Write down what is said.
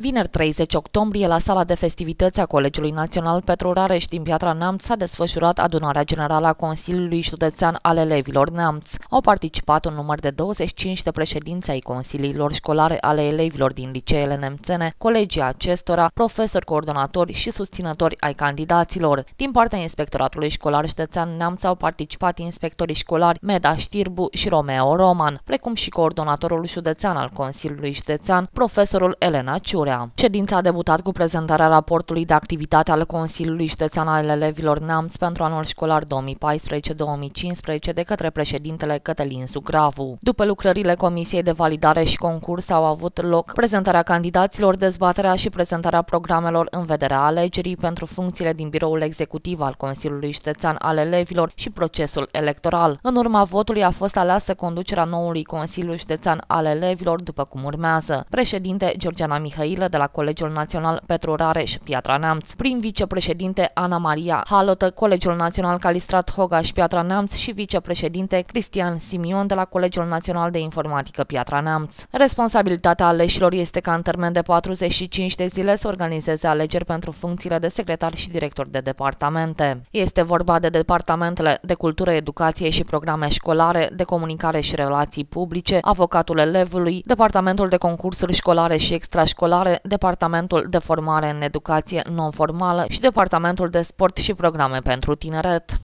Vineri 30 octombrie, la sala de festivități a Colegiului Național Petru Rareș din Piatra Neamț s-a desfășurat adunarea generală a Consiliului Județean al Elevilor Neamț. Au participat un număr de 25 de președinți ai consiliilor școlare ale elevilor din liceele nemțene, colegii acestora, profesori, coordonatori și susținători ai candidaților. Din partea Inspectoratului Școlar Județean Neamț au participat inspectorii școlari Meda Știrbu și Romeo Roman, precum și coordonatorul județean al Consiliului Județean, profesorul Elena Ciu. Turea. Ședința a debutat cu prezentarea raportului de activitate al Consiliului Județean al Elevilor Neamț pentru anul școlar 2014-2015 de către președintele Cătălin Sugravu. După lucrările Comisiei de Validare și Concurs au avut loc prezentarea candidaților, dezbaterea și prezentarea programelor în vederea alegerii pentru funcțiile din biroul executiv al Consiliului Județean al Elevilor și procesul electoral. În urma votului a fost aleasă conducerea noului Consiliu Județean al Elevilor după cum urmează. Președinte Georgiana Mihai Mihailă de la Colegiul Național Petru Rareș, Piatra Neamț, prim vicepreședinte Ana Maria Halotă, Colegiul Național Calistrat Hogaș, Piatra Neamț și vicepreședinte Cristian Simion de la Colegiul Național de Informatică Piatra Neamț. Responsabilitatea aleșilor este ca în termen de 45 de zile să organizeze alegeri pentru funcțiile de secretar și director de departamente. Este vorba de departamentele de cultură, educație și programe școlare, de comunicare și relații publice, avocatul elevului, departamentul de concursuri școlare și extrașcolare, școlare, Departamentul de Formare în Educație Non-Formală și Departamentul de Sport și Programe pentru Tineret.